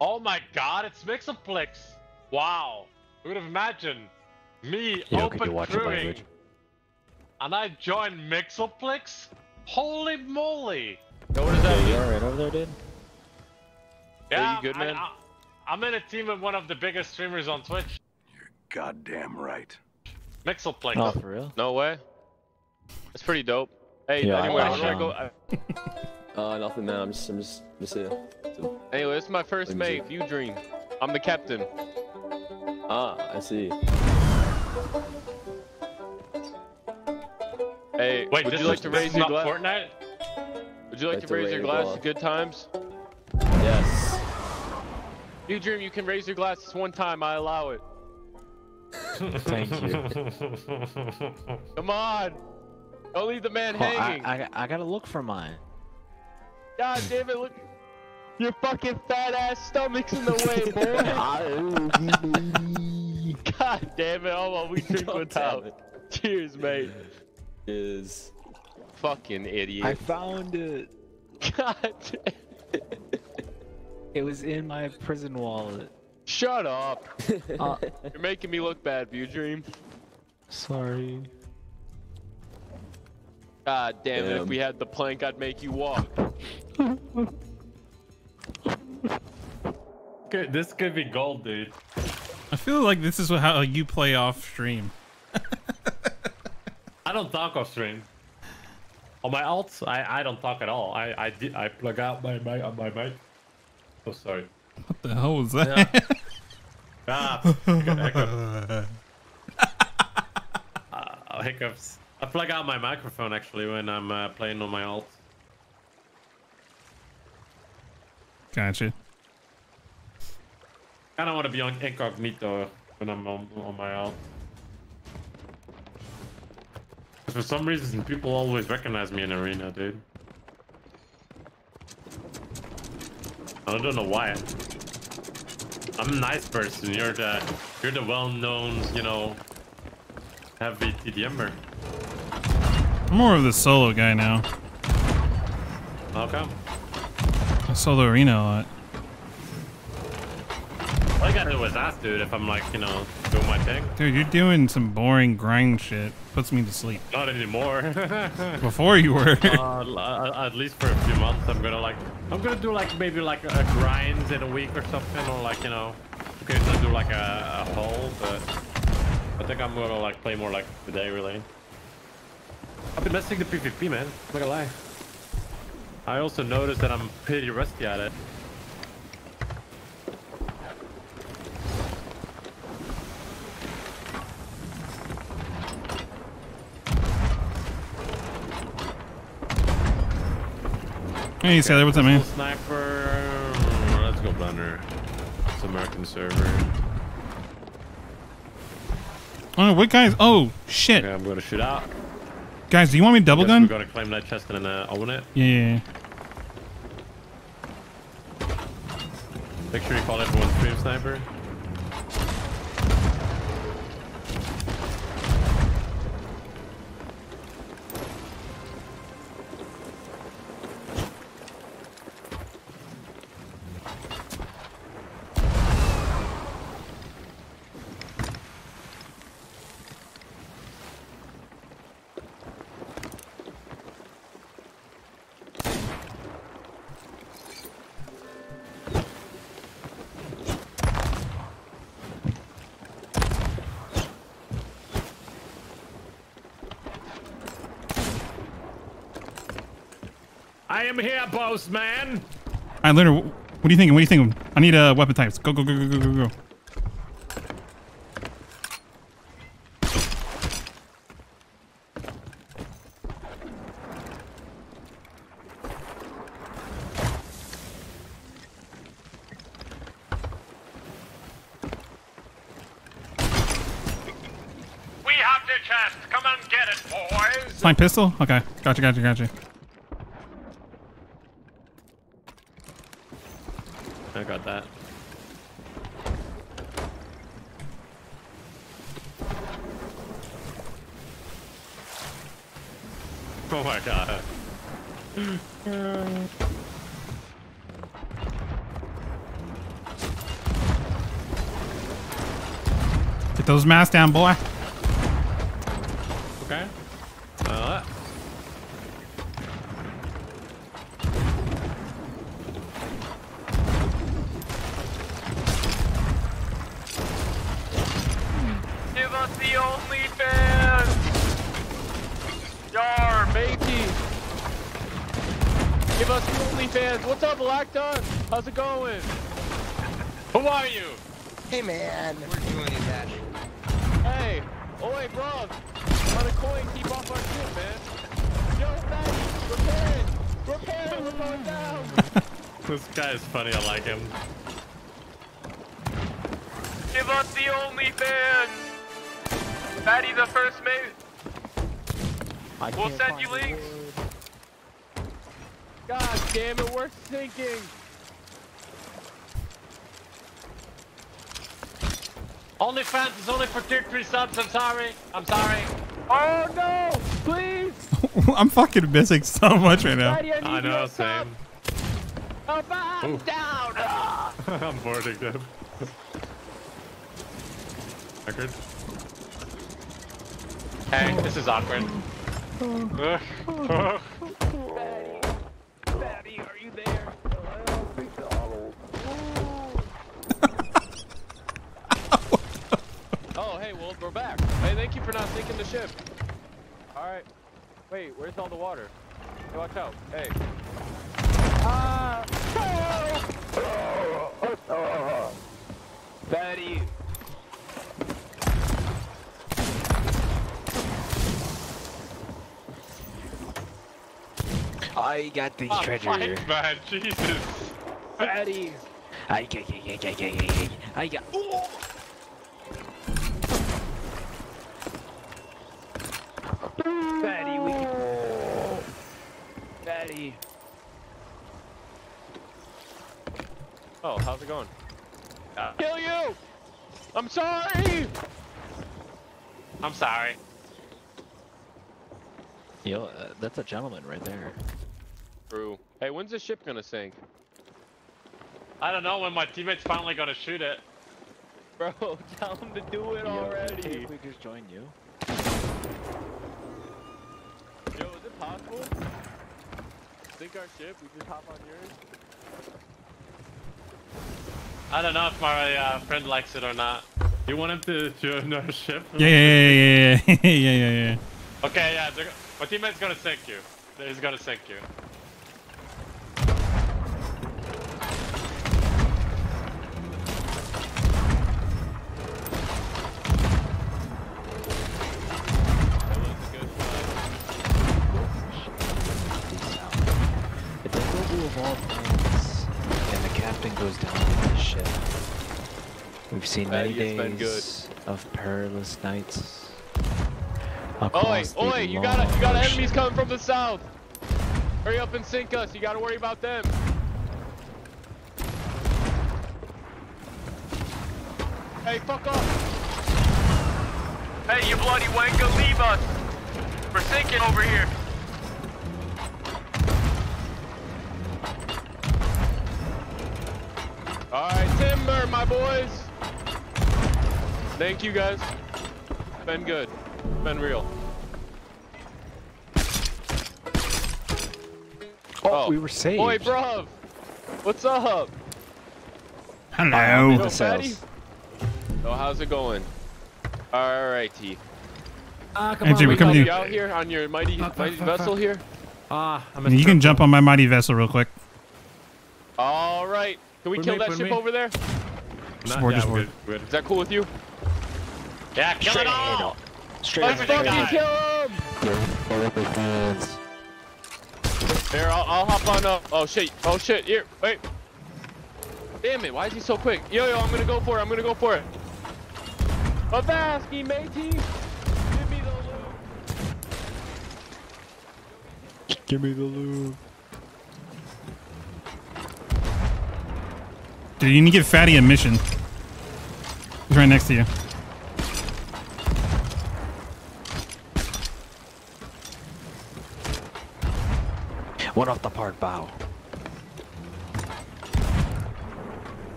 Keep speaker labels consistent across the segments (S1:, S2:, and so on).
S1: Oh my god, it's MixelPlx! Wow! Who would have imagined me
S2: Yo, could
S1: open
S2: you watch your
S1: crewing
S2: language?
S1: and I join MixelPlx? Holy moly!
S3: Yo, what does that
S2: Yeah, you
S3: mean?
S2: alright over there, dude?
S1: Yeah, Are
S3: you good, man?
S1: I, I'm in a team with one of the biggest streamers on Twitch, You're
S4: Goddamn right.
S1: MixelPlx.
S2: Oh, for real?
S3: No way. That's pretty dope. Hey,
S2: Yeah, I
S3: anyway,
S2: follow
S3: should I
S2: him.
S3: go? I-
S5: Uh, nothing, man. I'm just, I'm just, just here. So,
S3: Anyway, this is my first
S5: Let me see.
S3: mate, View Dream. I'm the captain.
S5: ah, I see.
S3: Hey,
S1: Wait,
S3: would
S1: this
S3: you like
S1: is,
S3: to raise your glass?
S1: Fortnite?
S3: Would you like
S5: Like
S3: to
S5: to
S3: raise
S5: raise
S3: your glass
S5: glass.
S3: to good times?
S5: Yes.
S3: View Dream, you can raise your glasses one time. I allow it.
S2: Thank you.
S3: Come on. Don't leave the man
S2: Oh, I,
S3: hanging.
S2: I, I gotta look for mine.
S3: God damn it, look. Your fucking fat ass stomach's in the way, boy. God damn it. Oh, well, we drink
S5: God
S3: without.
S5: it.
S3: Cheers, mate.
S5: Is.
S3: Fucking idiot.
S2: I found it.
S3: God damn.
S2: It was in my prison wallet.
S3: Shut up.
S2: Uh,
S3: You're making me look bad, View Dream.
S2: sorry.
S3: God damn it. If we had the plank, I'd make you walk.
S1: Could- this could be gold, dude.
S6: I feel like this is how you play off stream.
S1: I don't talk off stream. On my alts, I, I don't talk at all. I I, di- I plug out my mic on my mic. Oh sorry.
S6: What the hell was that?
S1: Ah, hic- hiccup. uh, hiccups. I plug out my microphone actually when I'm uh, playing on my alt.
S6: Gotcha.
S1: I don't want to be on incognito when I'm on, on my own. For some reason, people always recognize me in arena, dude. I don't know why. I'm a nice person. You're the you're the well-known, you know, heavy TDMer.
S6: I'm more of the solo guy now.
S1: How come?
S6: I solo arena a lot.
S1: All I gotta do is ask, dude, if I'm like, you know, doing my thing.
S6: Dude, you're doing some boring grind shit. Puts me to sleep.
S1: Not anymore.
S6: Before you were.
S1: uh, uh, at least for a few months, I'm gonna like, I'm gonna do like maybe like a, a grind in a week or something, or like you know, occasionally do like a, a haul. But I think I'm gonna like play more like today, really. I've been missing the PvP, man. Not gonna lie. I also noticed that I'm pretty rusty at it.
S6: hey, Sailor, what's up, man?
S1: Sniper. Let's go, Blender. It's American server.
S6: Oh, what guys? Oh, shit.
S1: Okay, I'm gonna shoot out.
S6: Guys, do you want me to double gun?
S1: We gotta claim that chest and uh, own it.
S6: Yeah, yeah, yeah.
S1: Make sure you call everyone stream sniper. I am here, boss man.
S6: All right, Leonard, what are you thinking? What are you thinking? I need uh, weapon types. Go, go, go, go, go, go, go.
S1: We have the chest. Come and get it, boys.
S6: Fine pistol? Okay. Gotcha, gotcha, gotcha.
S1: I got that. Oh my god.
S6: Get those masks down, boy.
S3: OnlyFans! Yar, matey! Give us the OnlyFans! What's up, Lacton? How's it going?
S1: who are you?
S7: Hey man. We're doing that.
S3: Hey! Oi, bro! On a coin, keep off our shit, man! Yo, Fatty! Repair! it. Repair! it. We're going down!
S1: This guy is funny. I like him.
S3: Give us the OnlyFans! Fatty the first mate!
S2: I
S3: We'll send you
S2: find
S3: links. God damn it, we're sinking!
S1: Only OnlyFans is only for tier three subs. I'm sorry. I'm sorry.
S3: Oh no! Please!
S6: I'm fucking missing so much right now.
S3: Fatty, I need
S1: I know,
S3: your cup!
S1: same.
S3: Up, up,
S1: Ooh.
S3: down! Ah!
S1: I'm boarding them. Record. Hey, this is awkward. Ugh.
S3: Fatty, are you there? oh, hey, well, we're back. Hey, thank you for not sinking the ship. Alright. Wait, where's all the water? Hey, watch out. Hey. Ah! Fatty.
S2: I got these
S1: Oh,
S2: treasure.
S1: fight, man. Jesus.
S3: Fatty.
S2: I got, I got, I got, I got, I got. Oh!
S3: Fatty, we can... Fatty. Oh, how's it going?
S1: Uh,
S3: Kill you! I'm sorry!
S1: I'm sorry.
S2: Yo, uh, that's a gentleman right there.
S3: True. Hey, when's the ship gonna sink?
S1: I don't know when my teammate's finally gonna shoot it.
S3: Bro, tell him to do it
S2: Yo,
S3: already.
S2: If we just join you.
S3: Yo, is it possible? Sink our ship, we just hop on yours?
S1: I don't know if my uh, friend likes it or not. You want him to join our ship?
S6: Yeah, yeah, yeah, yeah, yeah, yeah, yeah, yeah.
S1: Okay, yeah. My teammate's gonna sink you. He's gonna sink you.
S2: Evolve and the captain goes down with the ship, we've seen many
S3: been
S2: days of perilous nights.
S3: Oi, oi, you got you got enemies coming from the south. Hurry up and sink us. You gotta worry about them. Hey, fuck off. Hey, you bloody wanker, leave us. We're sinking over here. Boys. Thank you guys. Been good. Been real.
S2: Oh,
S3: Oh.
S2: we were saved.
S3: Oi, bruv! What's up?
S6: Hello.
S3: Yo,
S2: the
S3: fatty?
S2: cells.
S3: Oh, how's it going? Alrighty.
S1: Ah, come
S6: Andrew,
S3: We
S6: we come
S3: help
S6: to
S3: you
S6: you.
S3: out here on your mighty,
S1: Fuck, fuck,
S3: mighty
S1: fuck,
S3: vessel
S1: fuck.
S3: here?
S1: Ah, I'm a
S6: You can jump on my mighty vessel real quick.
S3: Alright. Can we
S1: With
S3: kill
S1: me,
S3: that ship
S1: me.
S3: over there?
S6: Just board,
S1: yeah,
S6: just
S1: we're
S6: board.
S1: good,
S3: Is that cool with you?
S1: Yeah, kill
S2: Straight
S1: it all!
S2: Straight
S3: Let's fucking
S1: died.
S3: kill him!
S2: Go with the hands.
S3: Here, I'll, I'll hop on up. Oh shit, oh shit, here, wait. Damn it, why is he so quick? Yo, yo, I'm gonna go for it, I'm gonna go for it. Avasky, matey! Give me the loot.
S2: Give me the loot.
S6: Dude, you need to give Fatty a mission. He's right next to you.
S2: One off the park bow.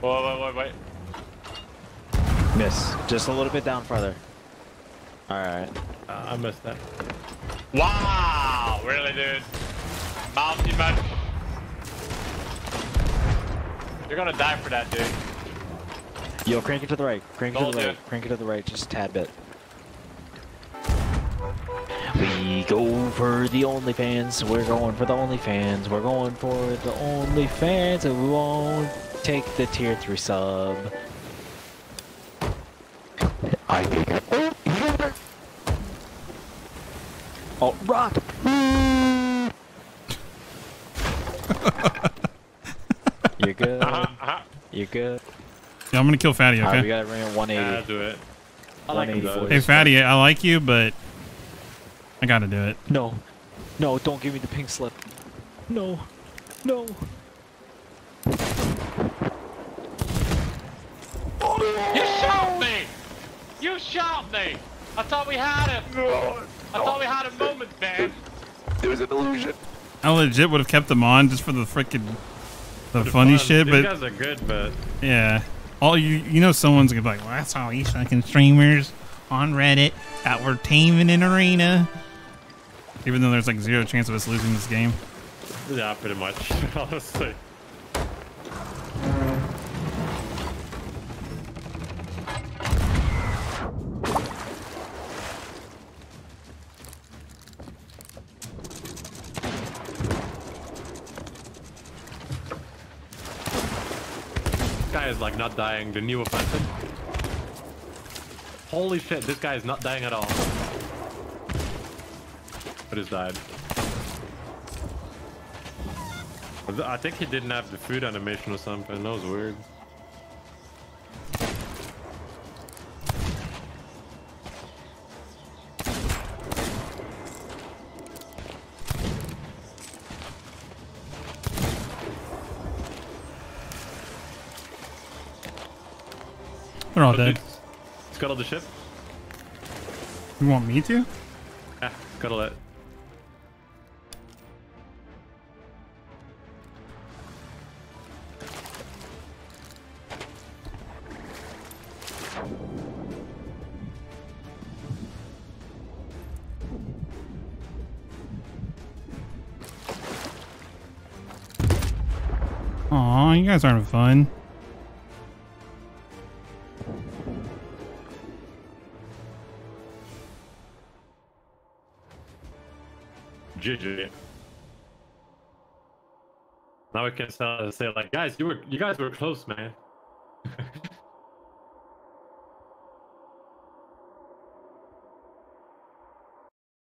S1: Wait, wait, wait, wait.
S2: Miss. Just a little bit down farther. Alright.
S1: Uh, I missed that. Wow! Really, dude? Mountain man. You're gonna die for that, dude.
S2: Yo, crank it to the right. Crank it
S1: Go,
S2: to the right.
S1: dude.
S2: Crank it to the right, just a tad bit. We go for the OnlyFans. We're going for the OnlyFans. We're going for the OnlyFans. And we won't take the tier 3 sub. I think Oh, he's over there. Oh, rock! You're good.
S1: Uh-huh.
S2: You're good.
S6: Yeah, I'm gonna kill Fatty.
S2: Alright, we gotta ring at 180.
S1: Yeah, do it. I like him
S6: Hey, Fatty. I like you, but I gotta do it.
S2: No. No, don't give me the pink slip. No. No.
S1: You shot me! You shot me! I thought we had it! I thought we had a moment, man! It was an illusion.
S6: I legit would have kept them on just for the freaking the funny
S1: Fun.
S6: shit,
S1: These
S6: but
S1: guys are good, but
S6: yeah. All you you know someone's gonna be like, well, that's all these fucking streamers on Reddit that were teaming in arena. Even though there's like zero chance of us losing this game.
S1: yeah, pretty much, honestly. Guy is like not dying. The new offensive. Holy shit, this guy is not dying at all. But he's died. I think he didn't have the food animation or something. That was weird.
S6: They're all dead.
S1: Scuttle the ship.
S6: You want me to?
S1: Yeah, scuttle it.
S6: Aw, you guys aren't fun.
S1: GG. Now we can say like, guys, you were, you guys were close, man.